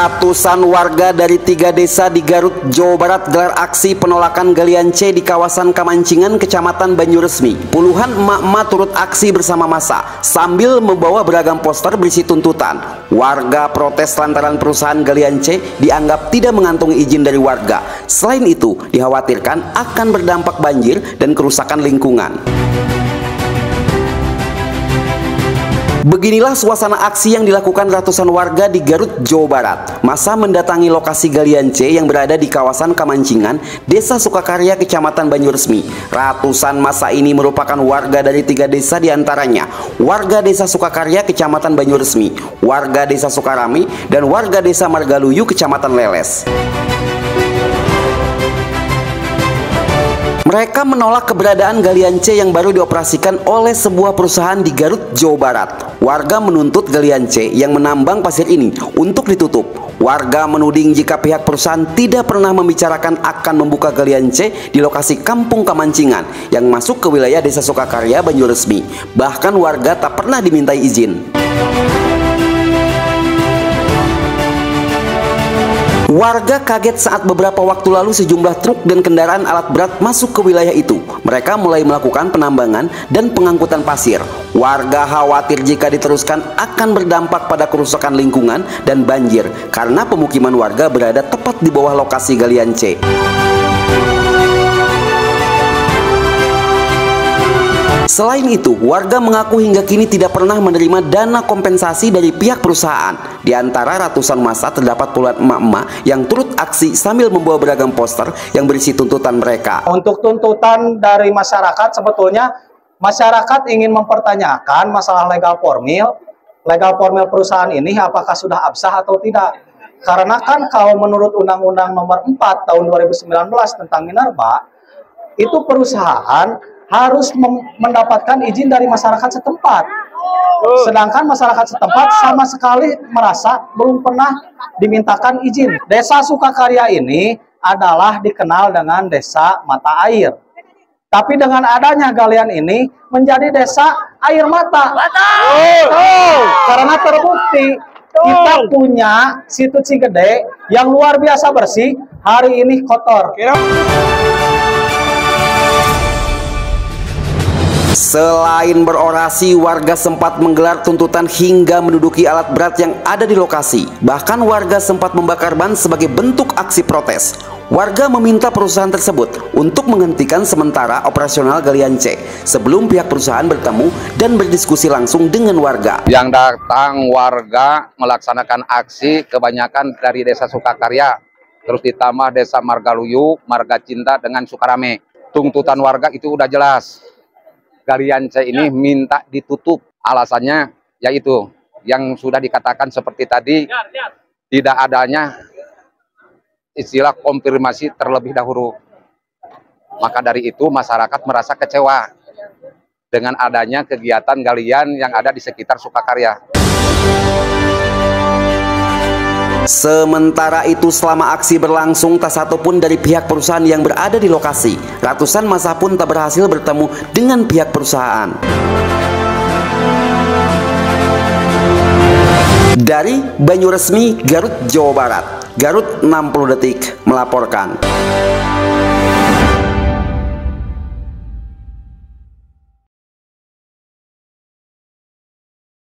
Ratusan warga dari tiga desa di Garut, Jawa Barat gelar aksi penolakan galian C di kawasan Kamancingan, Kecamatan Banyuresmi. Puluhan emak-emak turut aksi bersama masa sambil membawa beragam poster berisi tuntutan. Warga protes lantaran perusahaan galian C dianggap tidak mengantongi izin dari warga. Selain itu, dikhawatirkan akan berdampak banjir dan kerusakan lingkungan. Beginilah suasana aksi yang dilakukan ratusan warga di Garut, Jawa Barat. Masa mendatangi lokasi galian C yang berada di kawasan Kamancingan, Desa Sukakarya, Kecamatan Banyuresmi. Ratusan masa ini merupakan warga dari tiga desa di antaranya. Warga Desa Sukakarya, Kecamatan Banyuresmi, warga Desa Sukarami, dan warga Desa Margaluyu, Kecamatan Leles. Mereka menolak keberadaan galian C yang baru dioperasikan oleh sebuah perusahaan di Garut, Jawa Barat. Warga menuntut galian C yang menambang pasir ini untuk ditutup. Warga menuding jika pihak perusahaan tidak pernah membicarakan akan membuka galian C di lokasi Kampung Kamancingan yang masuk ke wilayah Desa Sukakarya Banyuresmi. Bahkan warga tak pernah dimintai izin. Warga kaget saat beberapa waktu lalu sejumlah truk dan kendaraan alat berat masuk ke wilayah itu. Mereka mulai melakukan penambangan dan pengangkutan pasir. Warga khawatir jika diteruskan akan berdampak pada kerusakan lingkungan dan banjir karena pemukiman warga berada tepat di bawah lokasi galian C. Selain itu, warga mengaku hingga kini tidak pernah menerima dana kompensasi dari pihak perusahaan. Di antara ratusan masa terdapat puluhan emak-emak yang turut aksi sambil membawa beragam poster yang berisi tuntutan mereka. Untuk tuntutan dari masyarakat sebetulnya masyarakat ingin mempertanyakan masalah legal formil, legal formil perusahaan ini apakah sudah absah atau tidak. Karena kan kalau menurut Undang-Undang Nomor 4 Tahun 2019 tentang minerba, itu perusahaan harus mendapatkan izin dari masyarakat setempat. Sedangkan masyarakat setempat sama sekali merasa belum pernah dimintakan izin. Desa Sukakarya ini adalah dikenal dengan desa mata air. Tapi dengan adanya galian ini menjadi desa air mata. Oh, karena terbukti kita punya situ Cigede yang luar biasa bersih, hari ini kotor. Selain berorasi, warga sempat menggelar tuntutan hingga menduduki alat berat yang ada di lokasi. Bahkan warga sempat membakar ban sebagai bentuk aksi protes. Warga meminta perusahaan tersebut untuk menghentikan sementara operasional galian C sebelum pihak perusahaan bertemu dan berdiskusi langsung dengan warga. Yang datang warga melaksanakan aksi kebanyakan dari Desa Sukakarya, terus ditambah Desa Margaluyu, Marga Cinta dengan Sukarame. Tuntutan warga itu udah jelas galian C ini ya. minta ditutup. Alasannya yaitu yang sudah dikatakan seperti tadi tidak adanya istilah konfirmasi terlebih dahulu. Maka dari itu masyarakat merasa kecewa dengan adanya kegiatan galian yang ada di sekitar Sukakarya. Sementara itu selama aksi berlangsung tak satu pun dari pihak perusahaan yang berada di lokasi. Ratusan masa pun tak berhasil bertemu dengan pihak perusahaan. Dari Banyuresmi, Garut, Jawa Barat. Garut 60 detik melaporkan.